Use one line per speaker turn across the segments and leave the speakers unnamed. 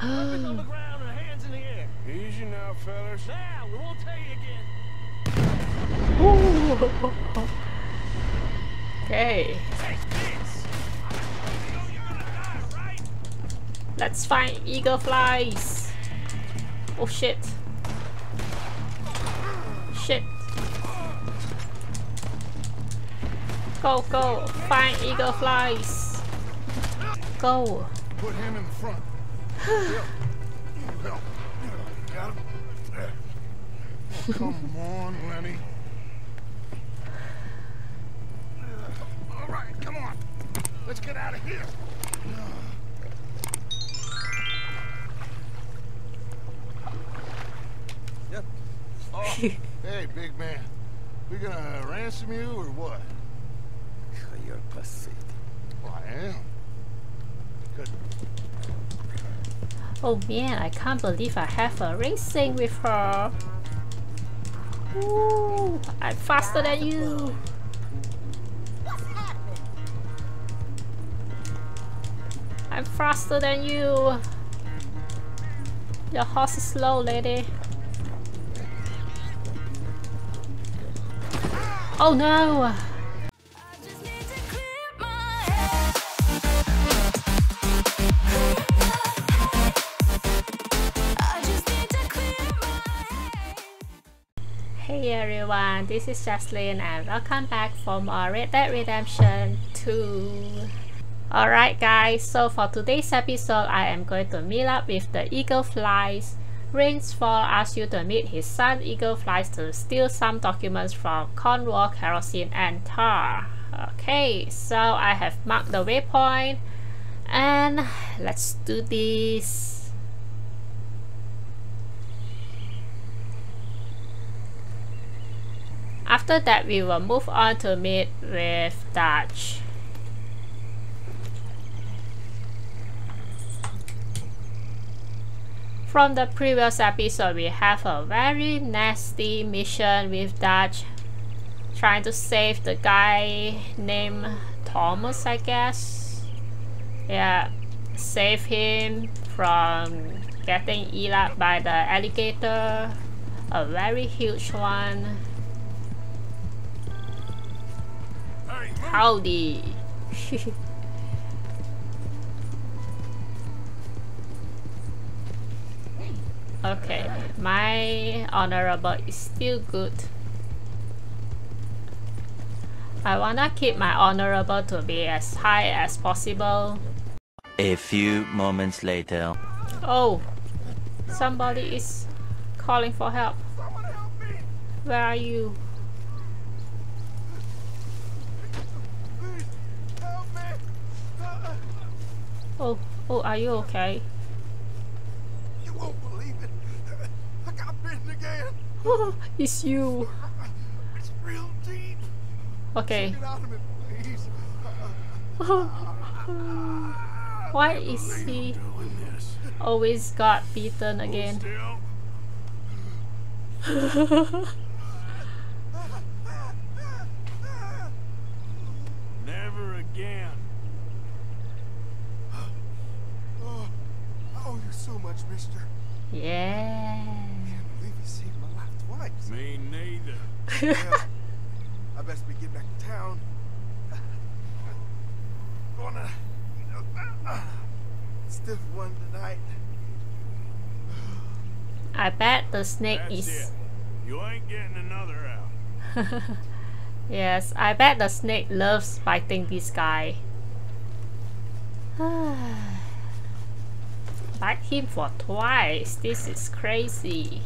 Weapons on the ground and hands in the air.
Easy now, fellas.
Now, we won't tell you again.
okay,
Take this. You know you're gonna die, right?
let's find eagle flies. Oh shit. Shit. Go, go, find eagle flies. Go.
Put him in front. Come on, Lenny. All right, come on. Let's get out of here. Yep. Oh, hey, big man. We gonna ransom you or what?
You're pathetic.
Well, I am. Good.
Oh man, I can't believe I have a racing with her. Ooh, I'm faster than you. I'm faster than you. Your horse is slow, lady. Oh no! Everyone, this is Jesslynn and welcome back for more Red Dead Redemption 2. Alright guys, so for today's episode, I am going to meet up with the Eagle Flies. Rains Fall asks you to meet his son Eagle Flies to steal some documents from Cornwall, Kerosene and Tar. Okay, so I have marked the waypoint and let's do this. After that, we will move on to meet with Dutch. From the previous episode, we have a very nasty mission with Dutch trying to save the guy named Thomas, I guess. Yeah, save him from getting eaten by the alligator, a very huge one. Howdy. okay, my honorable is still good. I wanna keep my honorable to be as high as possible.
A few moments later.
Oh, somebody is calling for help.
Help.
Where are you?
Please, help me. Uh,
Oh, oh, are you okay?
You won't believe it. I got bitten again.
it's you.
It's real deep.
Okay.
Get out of it, please.
Why is he always got beaten again?
Never again.
Oh, I owe you so much, mister.
Yeah.
Can't believe you saved my life twice.
Me neither.
well, I best be getting back to town. Gonna, you know, stiff one tonight.
I bet the snake
That's
is.
it. You ain't getting another out.
Yes, I bet the snake loves biting this guy. Bite him for twice. This is crazy.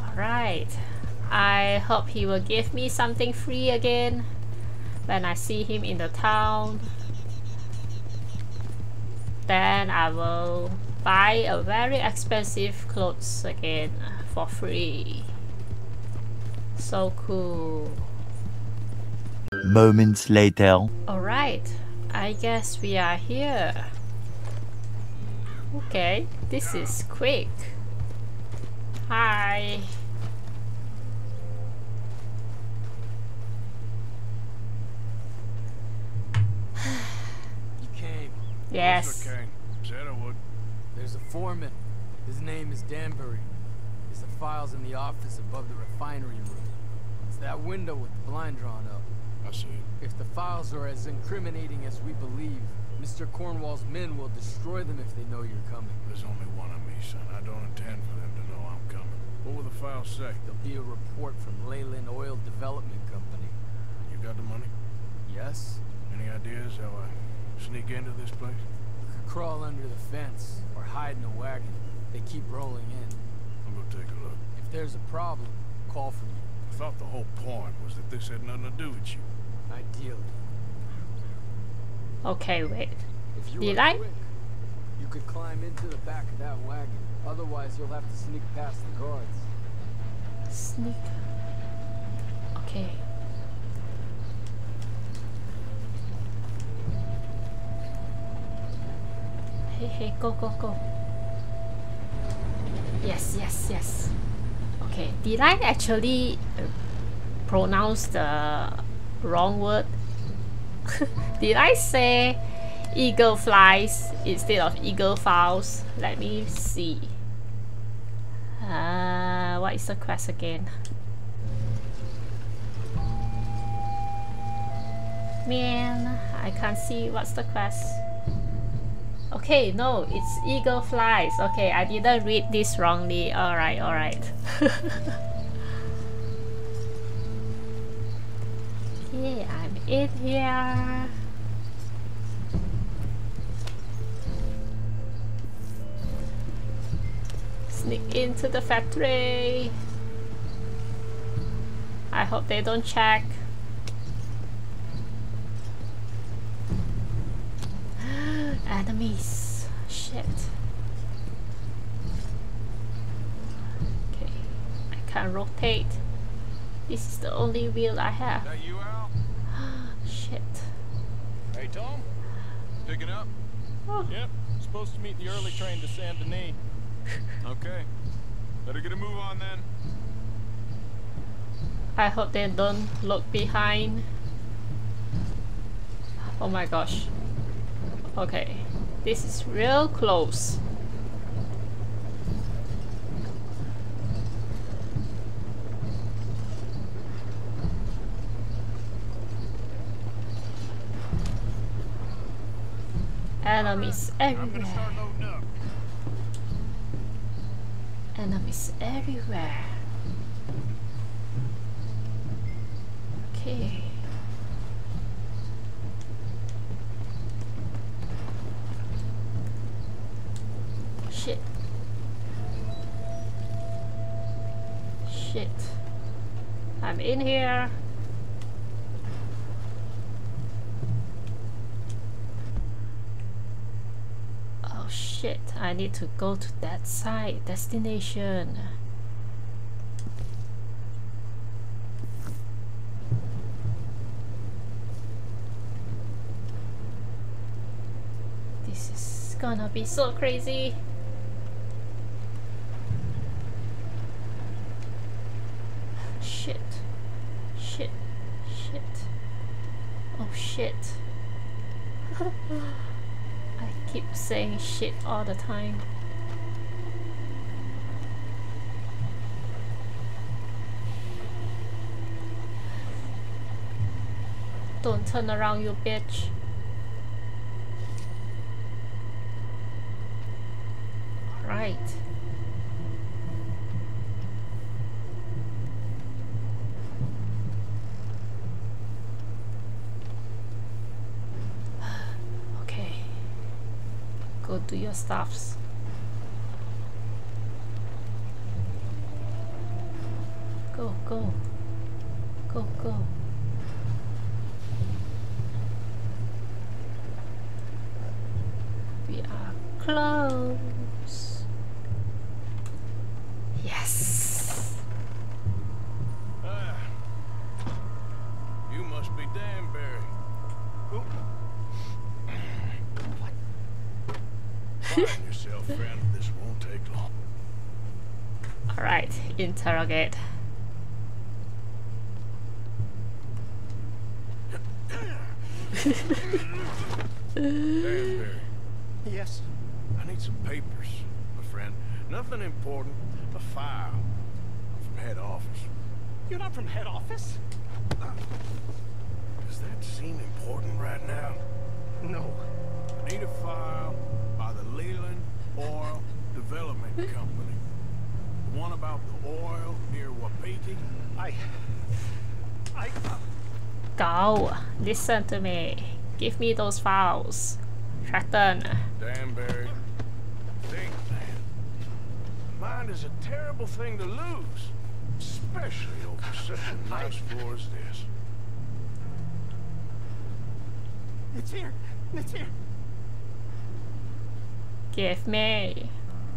Alright. I hope he will give me something free again when I see him in the town. Then I will buy a very expensive clothes again for free. So cool.
Moments later.
Alright, I guess we are here. Okay, this is quick. Hi.
You came.
Yes.
Okay.
Said I would.
There's a foreman. His name is Danbury. It's the files in the office above the refinery room. It's that window with the blind drawn up.
I see.
If the files are as incriminating as we believe, Mr. Cornwall's men will destroy them if they know you're coming.
There's only one of me, son. I don't intend for them to know I'm coming. What will the files say?
There'll be a report from Leyland Oil Development Company.
You got the money?
Yes?
Any ideas how I sneak into this place?
You could crawl under the fence or hide in a wagon. They keep rolling in.
I'll go take a look.
If there's a problem, call for me.
I thought the whole point was that this had nothing to do with you.
Ideally.
Okay, wait.
If you
Did I?
quick, you could climb into the back of that wagon. Otherwise, you'll have to sneak past the guards.
Sneak. Okay. Hey, hey, go, go, go. Yes, yes, yes. Okay, did I actually uh, pronounce the wrong word? did I say eagle flies instead of eagle fowls? Let me see. Uh, what is the quest again? Man, I can't see what's the quest. Okay, no, it's eagle flies. Okay, I didn't read this wrongly. Alright, alright. okay, I'm in here. Sneak into the factory. I hope they don't check. Enemies. Shit. Okay. I can't rotate. This is the only wheel I have.
That you, Al?
Shit.
Hey, Tom? Picking up?
Oh.
Yep. Supposed to meet the early train to Saint Denis. okay. Better get a move on then.
I hope they don't look behind. Oh my gosh. Okay. This is real close. Enemies everywhere. Enemies everywhere. Okay. Shit. Shit. I'm in here. Oh shit, I need to go to that side, destination. This is gonna be so crazy. Shit. Shit. Shit. Oh shit. I keep saying shit all the time. Don't turn around, you bitch. Alright. okay. Do your stuffs. Go, go. Go, go. We are close. Yes.
Ah. You must be Danbury. Oop. Find yourself, friend. This won't take long.
Alright, interrogate.
Danbury.
Yes.
I need some papers, my friend. Nothing important. A file. I'm from head office.
You're not from head office?
Does that seem important right now?
No.
I need a file by the Leland Oil Development Company. The one about the oil near Wapiti.
I... I...
Go. Listen to me. Give me those files. Stratton.
Danbury. Think. Mind is a terrible thing to lose. Especially over such a nice floor as this.
It's here. It's here.
Give me.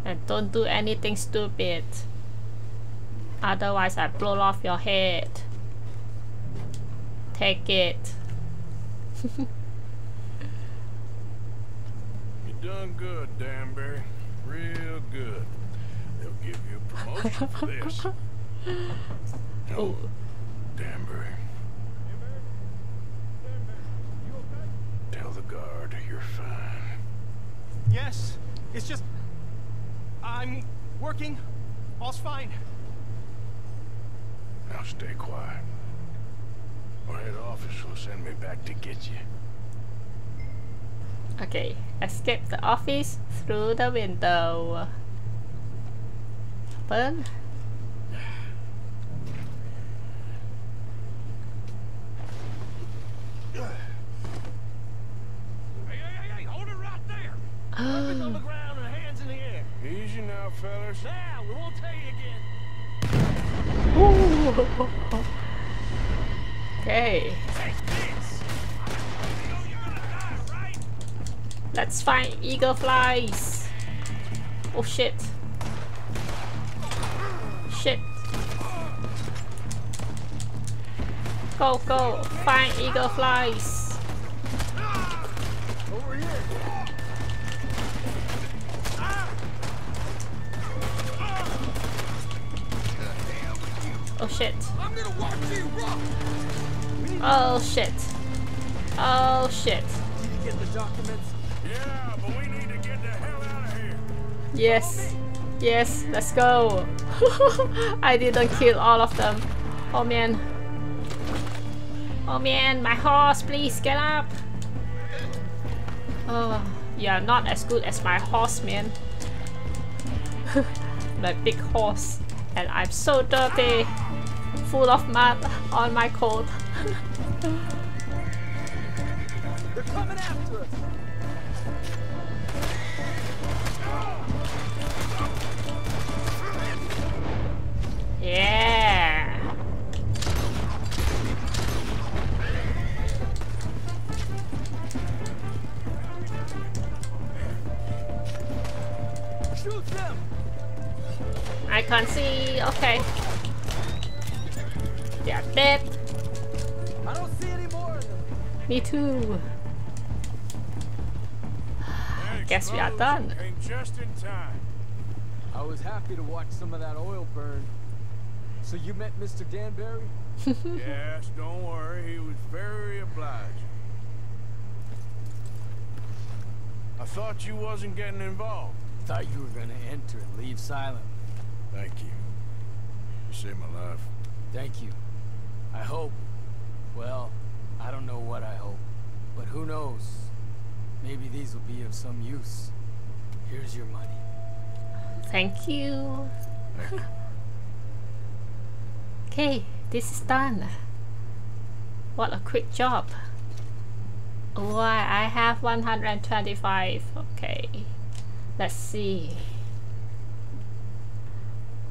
And don't do anything stupid. Otherwise I blow off your head. Take it.
You done good, Danbury. Real good. They'll give you a promotion for this. No,
Oh.
Danbury. Tell the guard you're fine.
Yes. It's just... I'm working. All's fine.
Now stay quiet. Or head office will send me back to get you.
Okay. Escape the office through the window. Open.
Hey, hey, hey, hey, hold it right there. Weapons on the oh. ground and hands in the air.
Easy now, fellas.
Now, we won't tell you again.
Okay.
Take this. You know you're gonna die, right?
Let's find eagle flies. Oh shit. Shit. Go, go. Find eagle flies. Oh shit. Oh shit. Oh shit.
Did you get the documents?
Yeah, but we need to get the hell out of here.
Yes. Yes, let's go. I didn't kill all of them. Oh man. Oh man, my horse, please get up. Oh, you're not as good as my horse, man. my big horse. And I'm so dirty. Full of mud on my coat.
They're coming after us.
Can't see. Okay. They're dead.
I don't see any more of them.
Me too.
That
Guess we are done.
Came just in time.
I was happy to watch some of that oil burn. So you met Mr. Danbury?
yes, don't worry. He was very obliging. I thought you wasn't getting involved.
Thought you were gonna enter and leave silent.
Thank you. You saved my life.
Thank you. I hope. Well, I don't know what I hope. But who knows? Maybe these will be of some use. Here's your money.
Thank you. okay, this is done. What a quick job. Why I have 125. Okay. Let's see.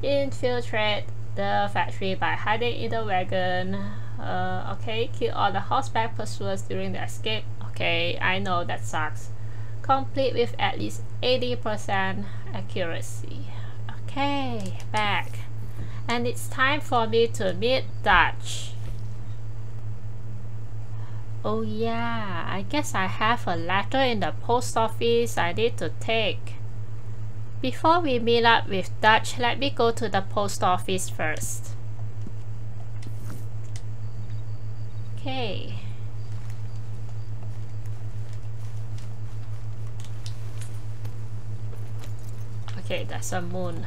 Infiltrate the factory by hiding in the wagon. Uh, okay, kill all the horseback pursuers during the escape. Okay, I know that sucks. Complete with at least 80% accuracy. Okay, back. And it's time for me to meet Dutch. Oh yeah, I guess I have a letter in the post office I need to take. Before we meet up with Dutch, let me go to the post office first. Okay. Okay, that's a moon.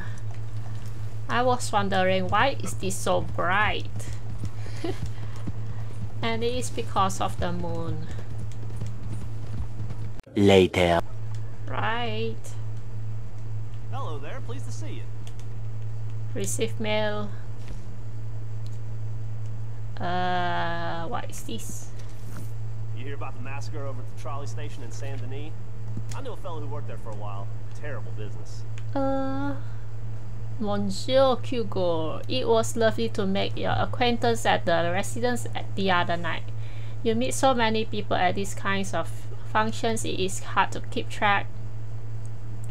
I was wondering why is this so bright? and it is because of the moon.
Later.
Right.
Hello there, pleased to see you.
Receive mail. Uh, what is this?
You hear about the massacre over at the trolley station in Saint Denis? I knew a fellow who worked there for a while. Terrible business.
Uh, Monsieur Hugo, it was lovely to make your acquaintance at the residence at the other night. You meet so many people at these kinds of functions, it is hard to keep track.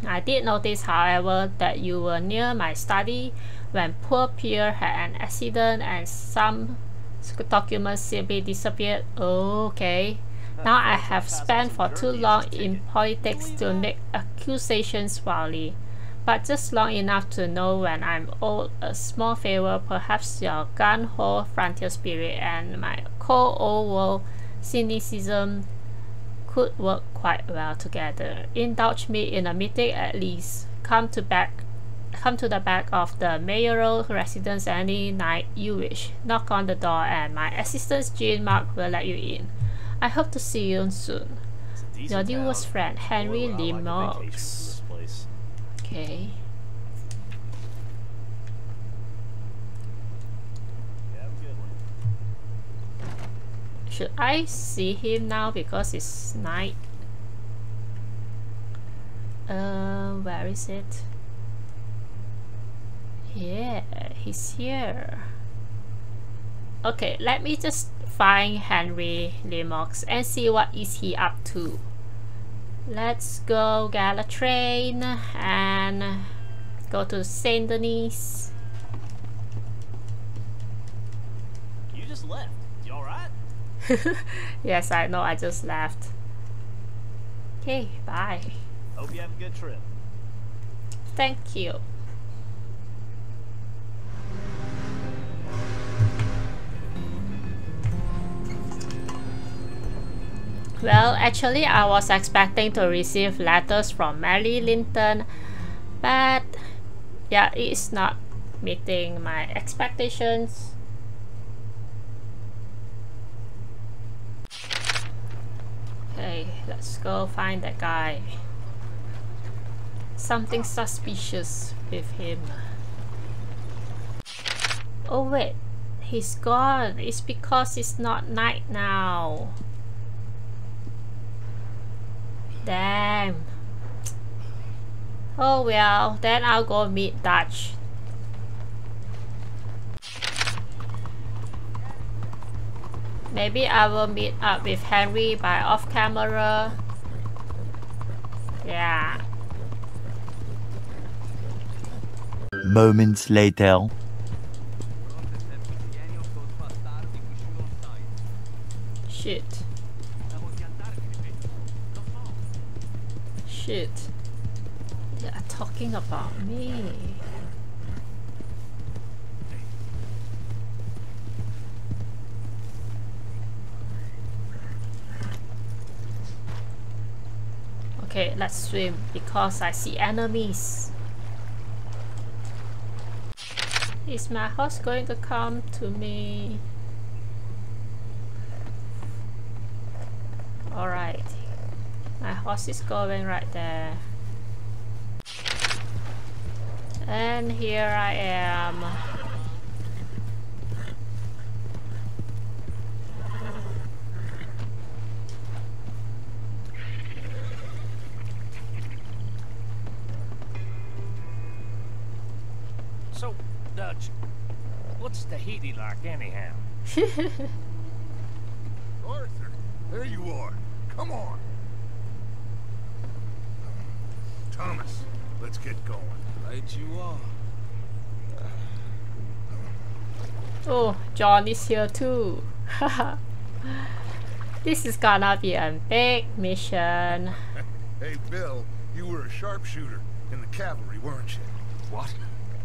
I did notice, however, that you were near my study when poor Pierre had an accident and some documents simply disappeared. Okay. Now I have spent for too long in politics to make accusations wildly, but just long enough to know when I'm owed a small favor, perhaps your gun-ho frontier spirit and my cold old world cynicism could work quite well together. Indulge me in a meeting at least. Come to back come to the back of the mayoral residence any night you wish. Knock on the door and my assistant Jean Mark will let you in. I hope to see you soon.
It's a decent
Your newest friend, Henry Lee
like a vacation
Marks.
from this place.
Okay.
Yeah, have a good one.
Should I see him now because it's night? Uh, where is it? Yeah, he's here. Okay, let me just find Henry Limox and see what is he up to. Let's go get a train and go to Saint Denis.
You just left. You alright?
yes, I know, I just left. Okay, bye.
Hope you have a good trip.
Thank you. Well, actually, I was expecting to receive letters from Mary Linton, but yeah, it is not meeting my expectations. Okay, let's go find that guy. Something suspicious with him. Oh wait, he's gone. It's because it's not night now. Damn. Oh well, then I'll go meet Dutch. Maybe I will meet up with Henry by off camera. Yeah.
Moments later.
Shit. Shit. They are talking about me. Okay, let's swim because I see enemies. Is my horse going to come to me? Alright. My horse is going right there. And here I am.
Tahiti like anyhow?
Arthur, there you are. Come on. Thomas, let's get going.
Right you are.
Oh, John is here too. this is gonna be a big mission.
Hey, Bill, you were a sharpshooter in the cavalry, weren't you?
What?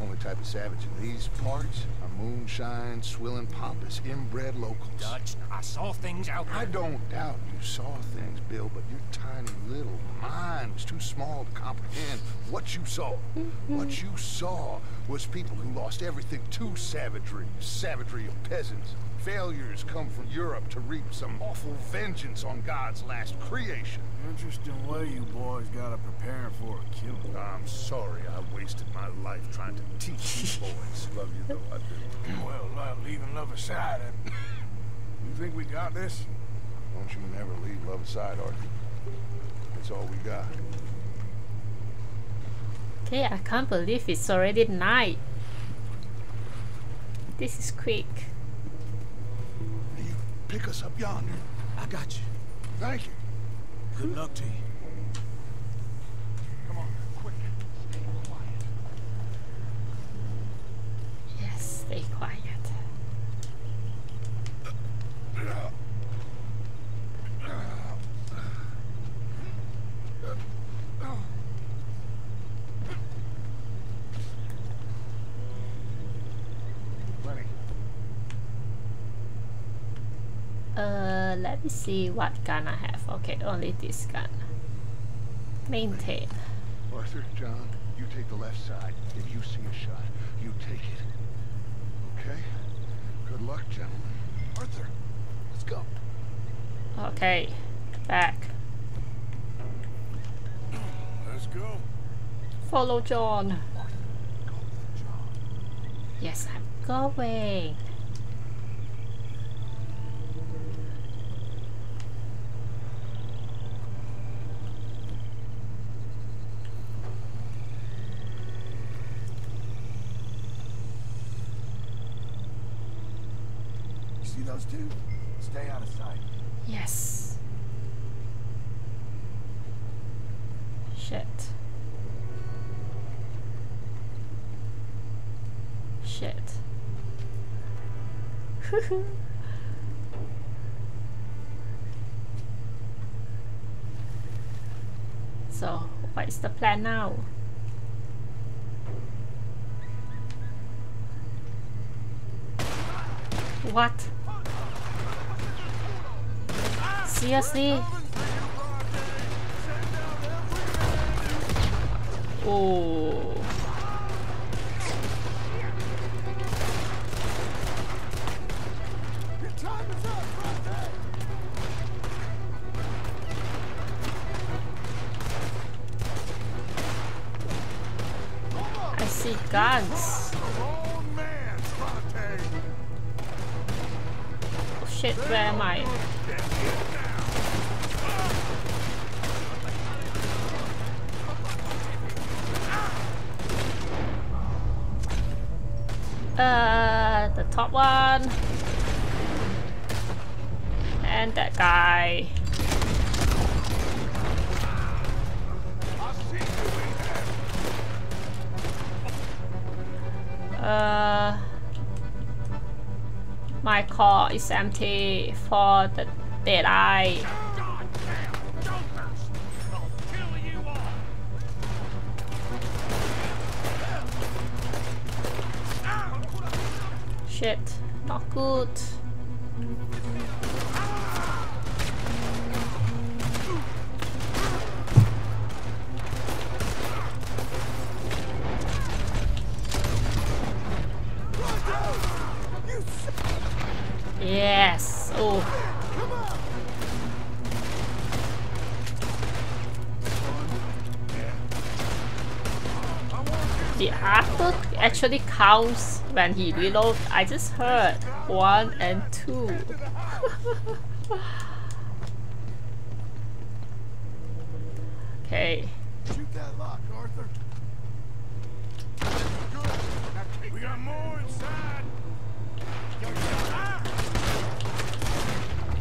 Only type of savage in these parts are moonshine, swilling, pompous, inbred locals.
Dutch, I saw things out there.
I don't doubt you saw things, Bill, but your tiny little mind was too small to comprehend what you saw. Mm-hmm. What you saw was people who lost everything to savagery, savagery of peasants. Failures come from Europe to reap some awful vengeance on God's last creation.
Interesting way you boys gotta prepare for a killing.
I'm sorry I wasted my life trying to teach you boys. Love you though, I do.
Well, uh, leaving love aside, uh, you think we got this?
Don't you never leave love aside, Arthur. That's all we got.
Okay, I can't believe it's already night. This is quick.
You pick us up yonder.
I got you.
Thank you.
Good luck to you.
Come on, quick. Stay quiet.
Yes, stay quiet. Uh, let me see what gun I have. Okay, only this gun. Maintain.
Arthur, John, you take the left side. If you see a shot, you take it. Okay? Good luck, gentlemen. Arthur, let's go.
Okay, back.
Let's go.
Follow John. Yes, I'm going.
Stay out of sight.
Yes. Shit. Shit. so, what is the plan now? What? Seriously? Oh. I see guns. Oh shit, where am I? Uh, the top one. And that guy. Uh, my car is empty for the dead eye. When he reloads. I just heard one and two. okay.
Shoot that lock, Arthur. We got more inside.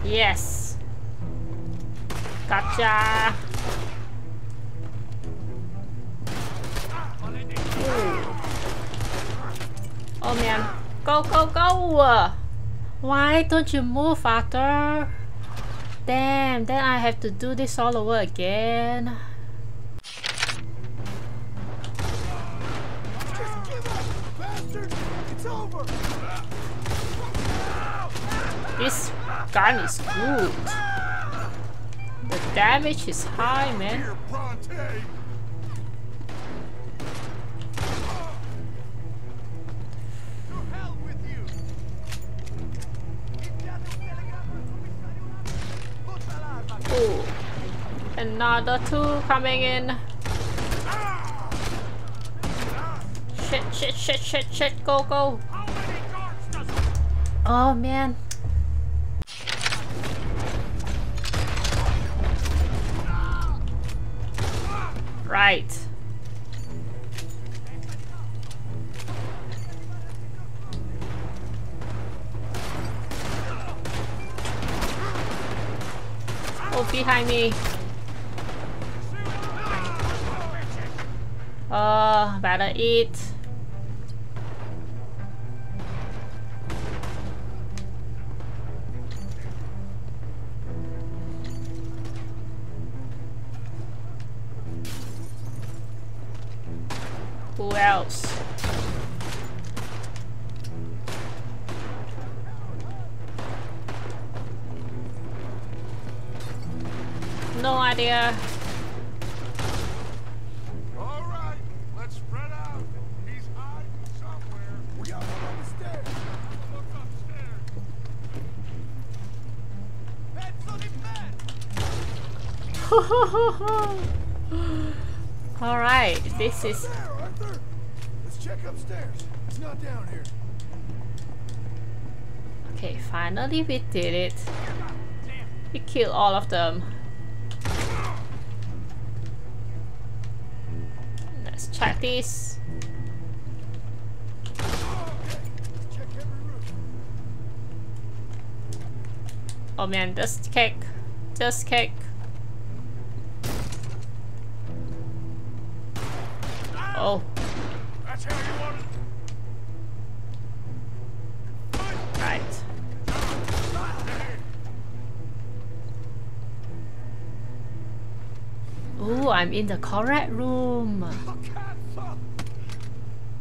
Yes. Gotcha. Ooh. Oh man. Go, go, go! Why don't you move, Arthur? Damn, then I have to do this all over again.
Just give up, bastard! It's over!
This gun is good. The damage is high, man. Ooh. Another two coming in. Shit, shit, shit, shit, shit, go, go. Oh man. Right. Oh, behind me. Uh, oh, better eat. Okay. Finally, we did it. We killed all of them. Let's check this.
Let's check every room.
Oh man, just kick. Just kick. Oh,
That's how you want it.
right. Ooh, I'm in the correct room.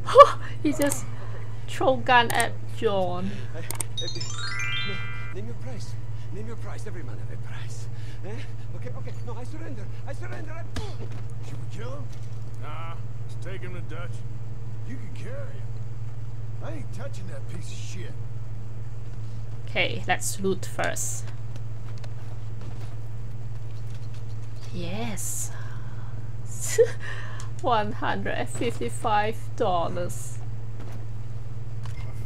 he just throw gun at John.
Name your price. Name your price. Every man have a price. Eh? Okay, okay. No, I surrender. I surrender. I...
Should we kill him? Nah, let's take him to Dutch. You can carry him. I ain't touching that piece of shit.
Okay, let's loot first. Yes. $155.
I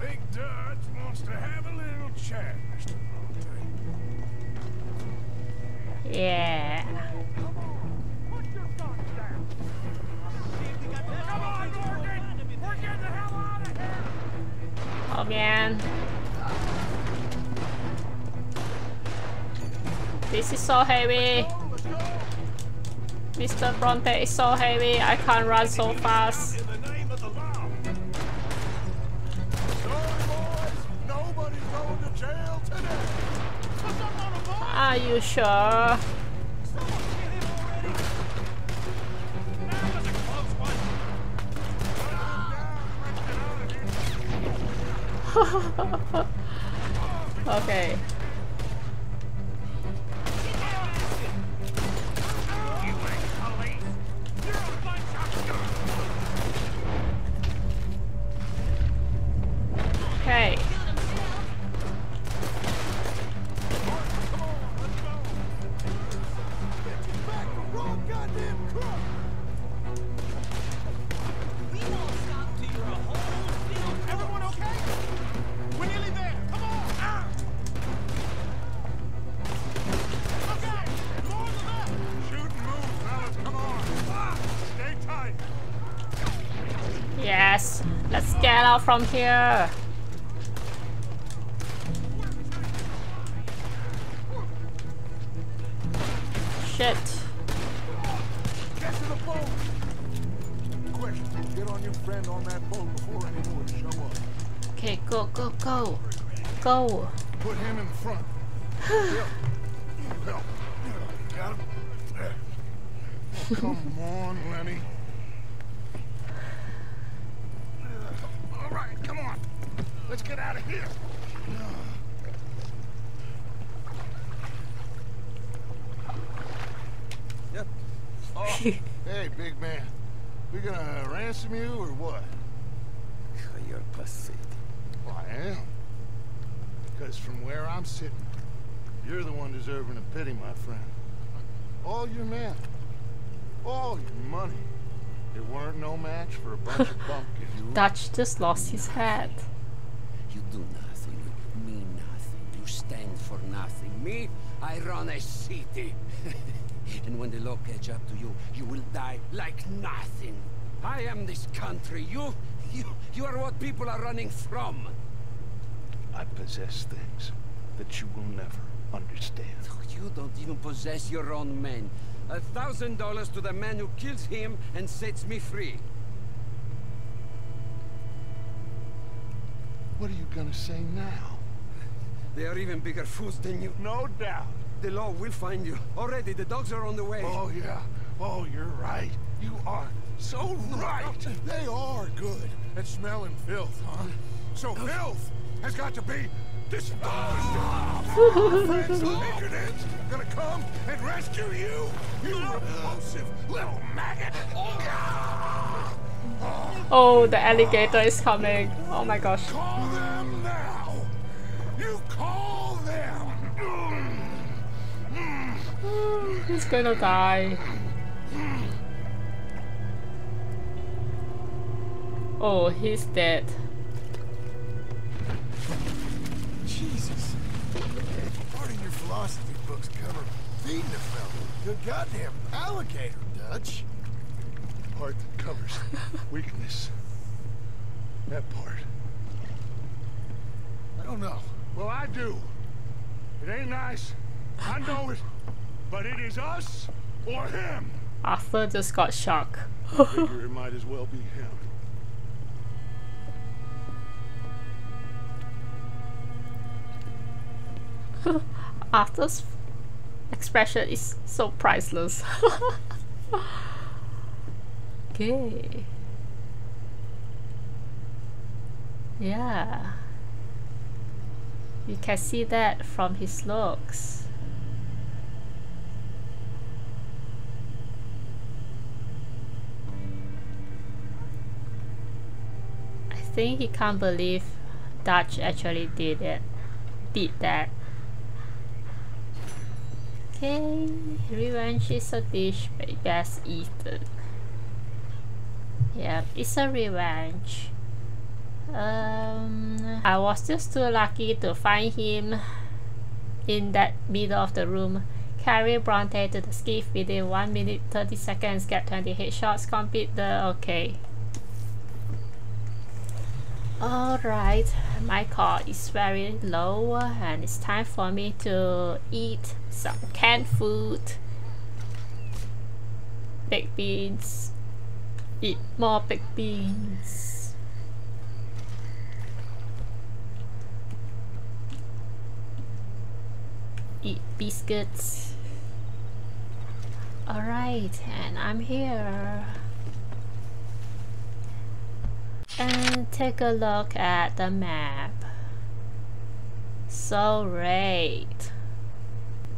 think Dutch wants to have a little chat.
Yeah.
Put your guns down. Come on, Morgan! We're getting the hell out of here!
Oh man. This is so heavy. Mr. Bronte is so heavy. I can't run so fast. Are you sure? Okay. From here.
Hey, big man. We gonna ransom you or what?
You're pathetic.
Well, I am. Because from where I'm sitting, you're the one deserving of pity, my friend. All your men, all your money, it weren't no match for a bunch of bumpkins.
Dutch just lost his head.
You do nothing, you mean nothing. You stand for nothing. Me, I run a city. and when the law catch up to you, you will die like nothing. I am this country. You, you, you are what people are running from.
I possess things that you will never understand.
You don't even possess your own men. A thousand dollars to the man who kills him and sets me free.
What are you gonna say now?
They are even bigger fools than you.
No doubt.
The law will find you. Already, the dogs are on the way.
Oh, yeah. Oh, you're right. You are so right. They are good at smelling filth, huh? So filth has got to be disposed of. Friends of Patriots gonna come and rescue you, you repulsive little maggot.
Oh, the alligator is coming. Oh my gosh.
Call them now. You call
He's gonna die. Oh, he's dead.
Jesus. Part of your philosophy books cover feeding a fella. Good goddamn alligator, Dutch.
Part that covers weakness. That part.
I don't know.
Well, I do. It ain't nice. I know it. But it is us or him.
Arthur just got shocked.
Figure it might as well be him.
Arthur's expression is so priceless. okay. Yeah. You can see that from his looks. Think he can't believe Dutch actually did it. Did that. Okay, revenge is a dish best eaten. Yep, it's a revenge. Um, I was just too lucky to find him in that middle of the room. Carry Bronte to the skiff within 1 minute 30 seconds, get 20 headshots, complete the okay. Alright, my car is very low and it's time for me to eat some canned food. Baked beans. Eat more baked beans. Eat biscuits. Alright, and I'm here. And take a look at the map. So great.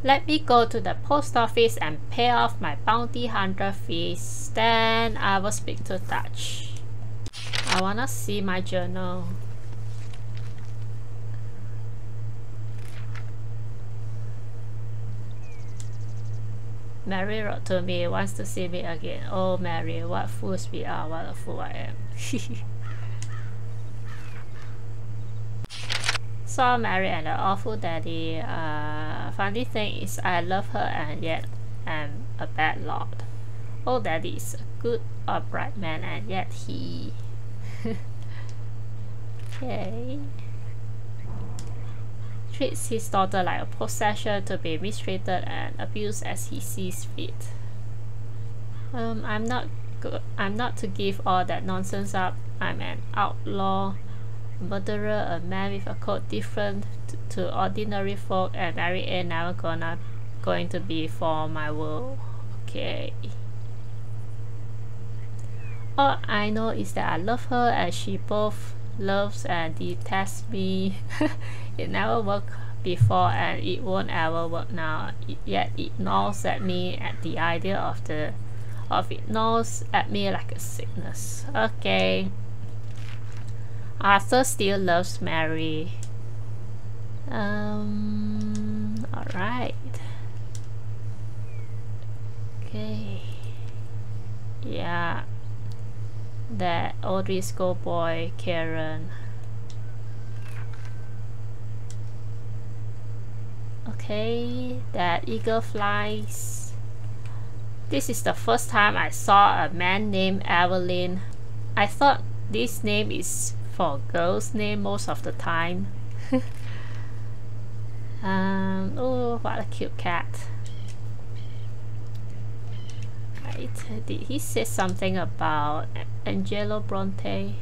Let me go to the post office and pay off my bounty hunter fees. Then I will speak to Dutch. I wanna see my journal. Mary wrote to me, wants to see me again. Oh Mary, what fools we are, what a fool I am. Saw Mary and the awful daddy. Uh, funny thing is I love her and yet am a bad lord. Oh daddy is a good upright man and yet he... okay. treats his daughter like a possession to be mistreated and abused as he sees fit. Um, I'm not go- I'm not to give all that nonsense up. I'm an outlaw, murderer, a man with a code different to ordinary folk, and Mary ain't never gonna going to be for my world. Okay. All I know is that I love her and she both loves and detests me. it never worked before and it won't ever work now. It, yet it gnaws at me at the idea of the of it gnaws at me like a sickness. Okay. Arthur still loves Mary. Um alright. Okay. Yeah that Audrey schoolboy Karen. Okay, that eagle flies. This is the first time I saw a man named Evelyn. I thought this name is for girl's name most of the time. um, oh, what a cute cat. Right, did he say something about Angelo Bronte?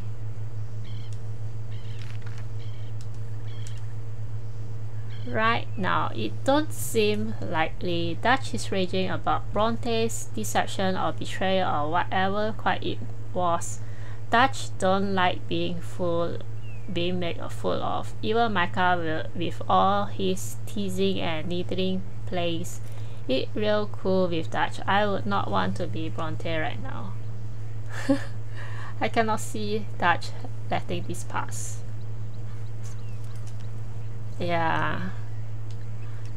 Right now, it don't seem likely Dutch is raging about Bronte's deception or betrayal or whatever quite it was. Dutch don't like being fool, being made a fool of. Even Micah will, with all his teasing and needling plays it real cool with Dutch. I would not want to be Bronte right now. I cannot see Dutch letting this pass. Yeah.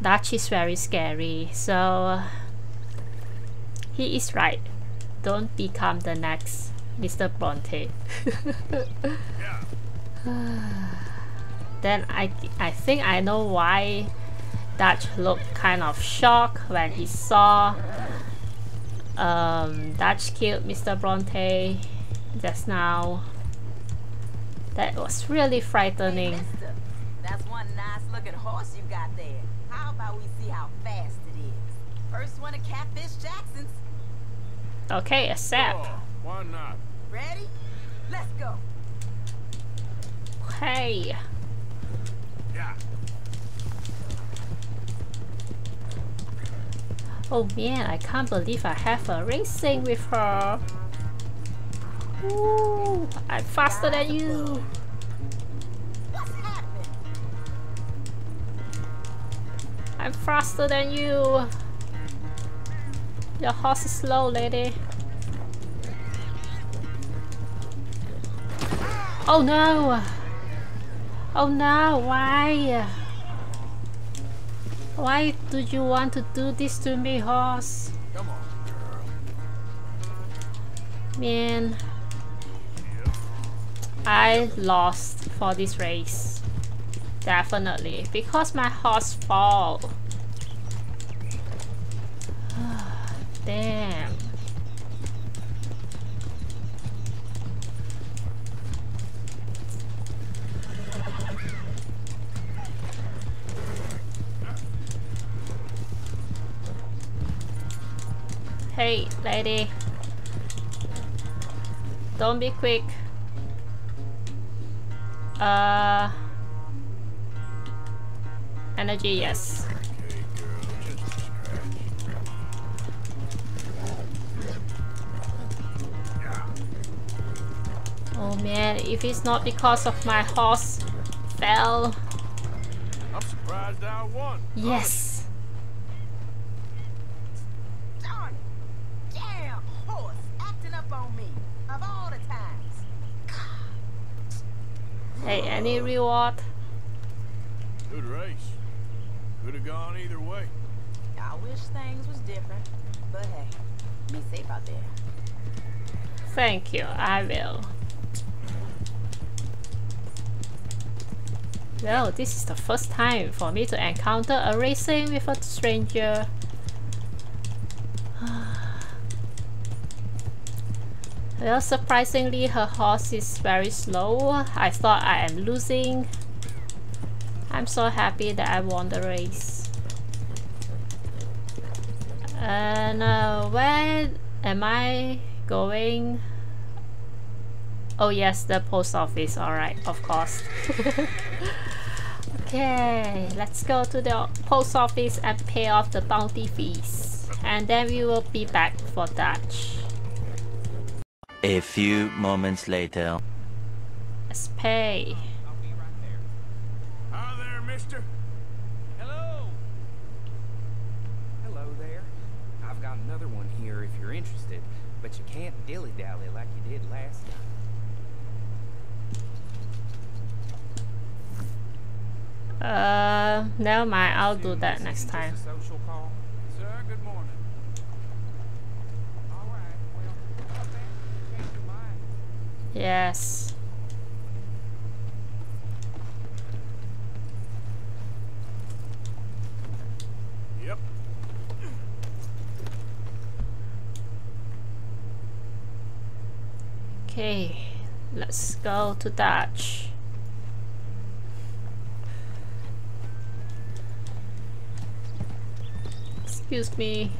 Dutch is very scary, so he is right. Don't become the next Mr. Bronte. then I I think I know why Dutch looked kind of shocked when he saw um, Dutch killed Mr. Bronte just now. That was really frightening.
Hey, mister, that's one nice looking horse you got there. How about we see how fast it is? First one to Catfish Jackson's.
Okay, accept.
Oh, why not?
Ready? Let's go.
Hey.
Yeah.
Oh man, I can't believe I have a racing with her. Ooh, I'm faster than you.
What's happening?
I'm faster than you. Your horse is slow, lady. Oh no! Oh no, why? Why do you want to do this to me, horse?
Come on, girl.
Man, I lost for this race. Definitely, because my horse fall. Damn. Hey, lady. Don't be quick. Uh. Energy, yes.
Okay, girl, just a scratch.
Oh man, if it's not because of my horse fell.
I'm surprised I won.
Yes.
Darn it. Damn horse acting up on me. Of all the times.
Hey, any reward?
Good race. Could have gone either way.
I wish things was different. But hey, be safe out there.
Thank you, I will. Well, this is the first time for me to encounter a racing with a stranger. Well, surprisingly, her horse is very slow. I thought I am losing. I'm so happy that I won the race. And uh, where am I going? Oh yes, the post office. Alright, of course. okay, let's go to the post office and pay off the bounty fees. And then we will be back for Dutch.
A few moments later.
Let's pay.
Hi there, mister.
Hello. Hello there. I've got another one here if you're interested, but you can't dilly-dally like you did last time.
Uh, never mind. I'll do that next time.
just a social call.
Sir, good morning.
All right. Well, not bad. Change your mind.
Yes.
Yep.
Okay, let's go to Dutch. Excuse me.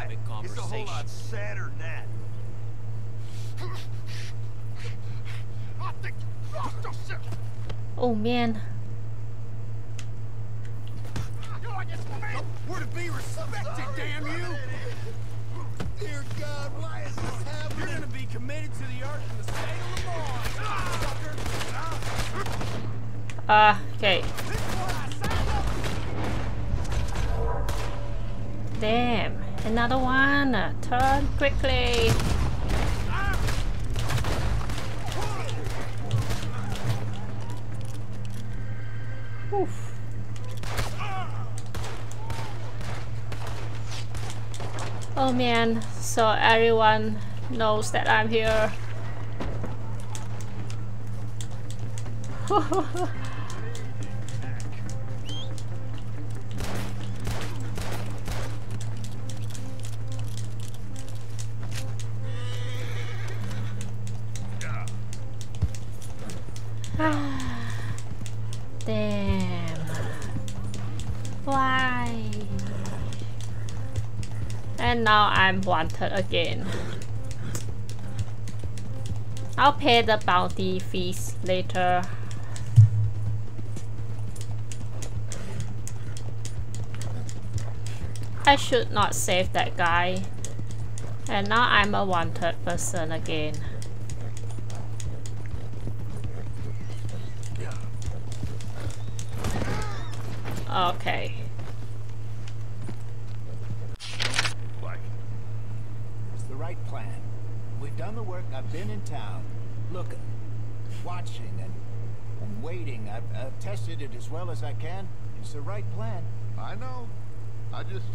Right.
private
It's a whole lot sadder than that. I think you lost yourself.
Oh man.
We're to be respected, damn you! Dear God, why is this happening?
You're gonna be committed to the earth in the state of Lemoyne.
Uh, okay. Damn, another one. Uh, turn quickly. Oof. Oh man, so everyone knows that I'm here. wanted again. I'll pay the bounty fees later. I should not save that guy. And now I'm a wanted person again.
We've done the work. I've been in town, looking, watching, and, and waiting. I've, I've tested it as well as I can. It's the right plan.
I know. I just...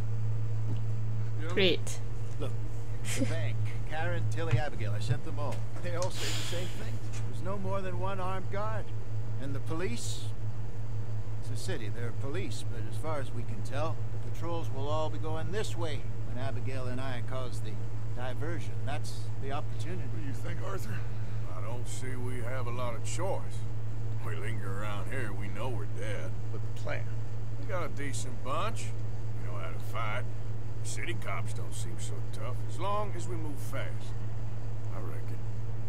You know,
Great.
Look, the bank, Karen, Tilly, Abigail, I sent them all. They all say the same thing. There's no more than one armed guard. And the police? It's a city, there are police, but as far as we can tell, the patrols will all be going this way when Abigail and I cause the diversion. That's the opportunity.
What do you think, Arthur?
I don't see we have a lot of choice. If We linger around here, we know we're dead.
But the plan.
We got a decent bunch. We know how to fight. The city cops don't seem so tough, as long as we move fast. I reckon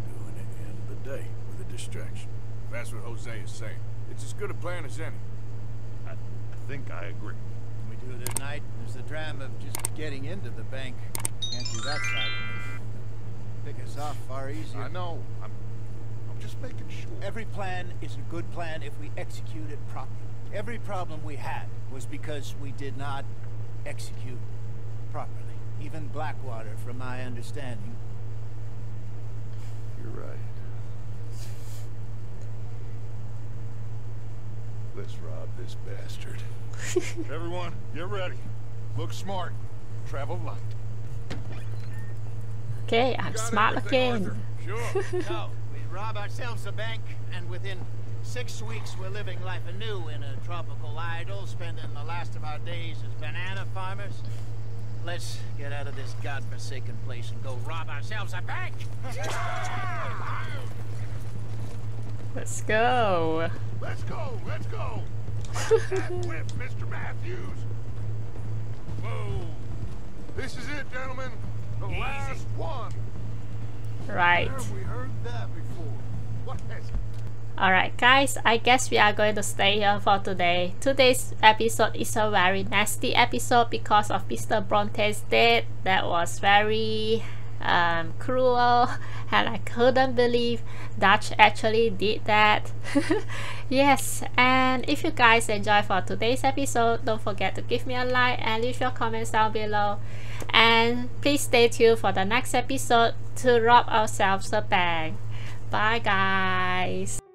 doing it end of the day with a distraction. If that's what Hosea is saying. It's as good a plan as any.
I, I think I agree.
When we do it at night, there's the dram of just getting into the bank. Can't do that side. Pick us off far easier.
I know. I'm, I'm just making sure.
Every plan is a good plan if we execute it properly. Every problem we had was because we did not execute properly. Even Blackwater, from my understanding.
You're right. Let's rob this bastard. Everyone, get ready. Look smart. Travel light.
Okay, I'm smart
looking.
Sure.
so, we rob ourselves a bank, and within six weeks we're living life anew in a tropical idyll, spending the last of our days as banana farmers. Let's get out of this godforsaken place and go rob ourselves a bank!
Let's go.
Let's go, let's go. whip, Mr. Matthews. Whoa. This is it, gentlemen. The last one.
Right.
Where have we heard that before?
What is
Alright guys, I guess we are going to stay here for today. Today's episode is a very nasty episode because of Mr. Bronte's death. That was very um, cruel and I couldn't believe Dutch actually did that. yes, and if you guys enjoy for today's episode, don't forget to give me a like and leave your comments down below. And please stay tuned for the next episode to rob ourselves a bank. Bye guys.